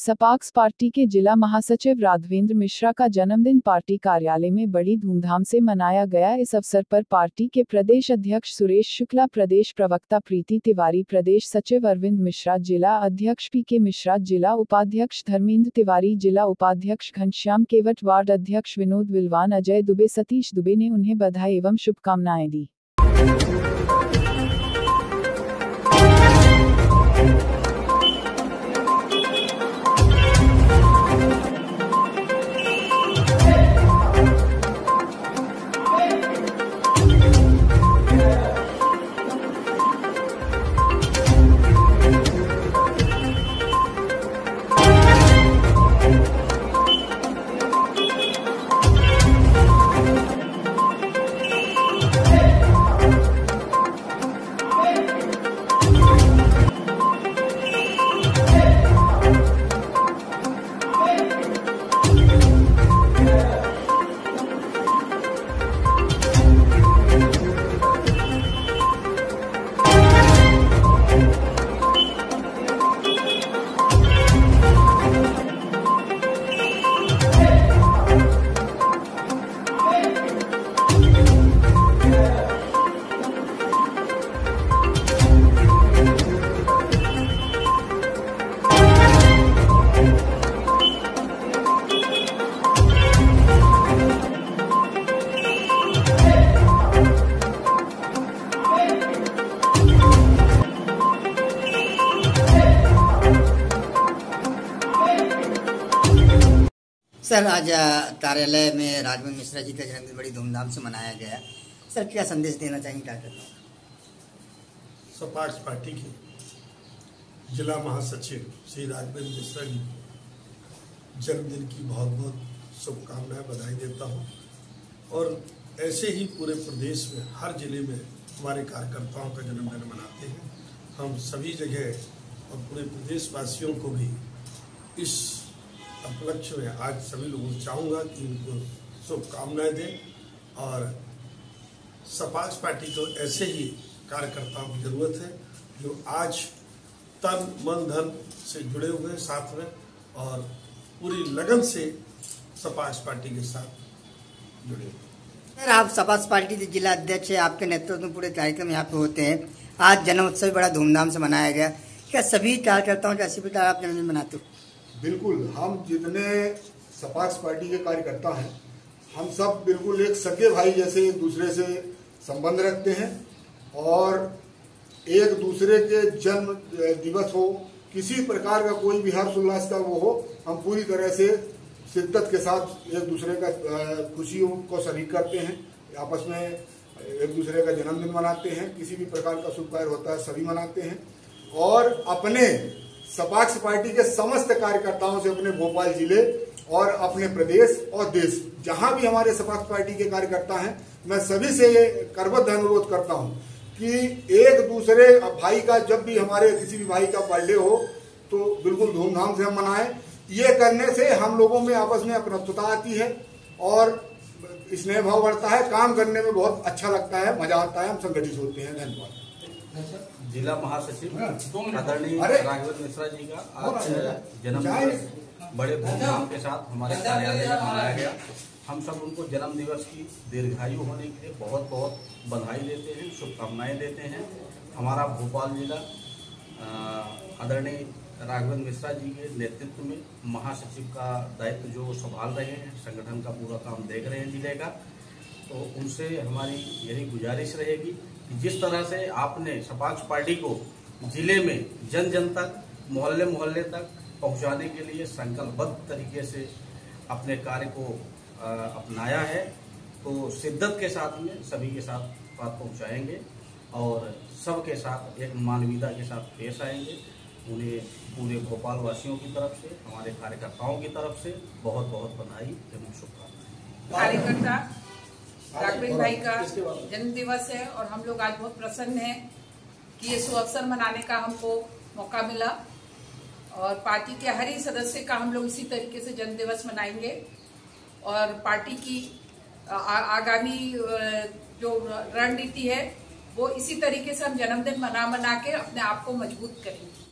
Sapaks party के जिला महासचिव राघवेंद्र मिश्रा का जन्मदिन पार्टी कार्यालय में बड़ी धूमधाम से मनाया गया। इस अवसर पर पार्टी के प्रदेश अध्यक्ष सुरेश शुक्ला, प्रदेश प्रवक्ता प्रीति तिवारी, प्रदेश सचिव अरविंद मिश्रा, जिला अध्यक्ष पी के मिश्रा, जिला उपाध्यक्ष धर्मेंद्र तिवारी, जिला उपाध्यक्ष घनश्याम केवट, वार्ड अध्यक्ष विनोद विलवान, अजय दुबे, सतीश दुबे ने उन्हें बधाई एवं शुभकामनाएँ दी। सर आज कार्यालय में राघवेंद्र मिश्रा जी का जन्मदिन बड़ी धूमधाम से मनाया गया सर, क्या संदेश देना चाहेंगे क्या करना सपाक्स पार्टी के जिला महासचिव श्री राघवेंद्र मिश्रा जी, जन्मदिन की बहुत बहुत शुभकामनाएँ बधाई देता हूँ। और ऐसे ही पूरे प्रदेश में, हर ज़िले में हमारे कार्यकर्ताओं का जन्मदिन मनाते हैं। हम सभी जगह और पूरे प्रदेशवासियों को भी इस उपलक्ष्य में आज सभी लोगों से चाहूँगा कि उनको शुभकामनाएँ दें और सपाक्स पार्टी को ऐसे ही कार्यकर्ताओं की ज़रूरत है जो आज तन, मन, धन से जुड़े हुए साथ में और पूरी लगन से सपाक्स पार्टी के साथ जुड़े हुए सर, आप सपास पार्टी के जिला अध्यक्ष हैं, आपके नेतृत्व में पूरे कार्यक्रम यहाँ पे होते हैं। आज जन्म उत्सव बड़ा धूमधाम से मनाया गया। क्या सभी कार्यकर्ताओं के प्रकार आप जन्मदिन मनाते हो? बिल्कुल, हम जितने सपाक्स पार्टी के कार्यकर्ता हैं, हम सब बिल्कुल एक सगे भाई जैसे एक दूसरे से संबंध रखते हैं और एक दूसरे के जन्म दिवस हो, किसी प्रकार का कोई भी हर्ष उल्लास का वो हो, हम पूरी तरह से शिद्दत के साथ एक दूसरे का खुशियों को शरीक करते हैं, आपस में एक दूसरे का जन्मदिन मनाते हैं, किसी भी प्रकार का शुभ कार्य होता है, सभी मनाते हैं और अपने सपाक्स पार्टी के समस्त कार्यकर्ताओं से अपने भोपाल ज़िले और अपने प्रदेश और देश, जहाँ भी हमारे सपाक्स पार्टी के कार्यकर्ता हैं, मैं सभी से ये करबद्ध अनुरोध करता हूँ कि एक दूसरे भाई का जब भी हमारे किसी भी भाई का बर्थडे हो तो बिल्कुल धूमधाम से हम मनाएँ। ये करने से हम लोगों में आपस में अपनत्वता आती है और स्नेह भाव बढ़ता है। काम करने में बहुत अच्छा लगता है, मज़ा आता है। हम संगठित होते हैं। धन्यवाद। जिला महासचिव आदरणीय अरे! राघवेंद्र मिश्रा जी का आज चाय। जन्म बड़े धूमधाम के साथ हमारे कार्यालय में मनाया गया। हम सब उनको जन्म दिवस की दीर्घायु होने के लिए बहुत बहुत बधाई देते हैं शुभकामनाएँ देते हैं। हमारा भोपाल जिला आदरणीय राघवेंद्र मिश्रा जी के नेतृत्व में महासचिव का दायित्व जो संभाल रहे हैं संगठन का पूरा काम देख रहे हैं ज़िले का तो उनसे हमारी यही गुजारिश रहेगी जिस तरह से आपने सपाक्स पार्टी को ज़िले में जन जन तक मोहल्ले मोहल्ले तक पहुँचाने के लिए संकल्पबद्ध तरीके से अपने कार्य को अपनाया है तो शिद्दत के साथ में सभी के साथ बात पहुंचाएँगे और सबके साथ, एक मानवीयता के साथ पेश आएँगे। उन्हें पूरे भोपाल वासियों की तरफ़ से, हमारे कार्यकर्ताओं की तरफ़ से बहुत बहुत बधाई एवं शुभकामनाएँ। कार्यकर्ता राघवेंद्र भाई का जन्म दिवस है और हम लोग आज बहुत प्रसन्न हैं कि ये शुभ अवसर मनाने का हमको मौका मिला और पार्टी के हर ही सदस्य का हम लोग इसी तरीके से जन्म दिवस मनाएँगे और पार्टी की आगामी जो रणनीति है, वो इसी तरीके से हम जन्मदिन मना मना के अपने आप को मज़बूत करेंगे।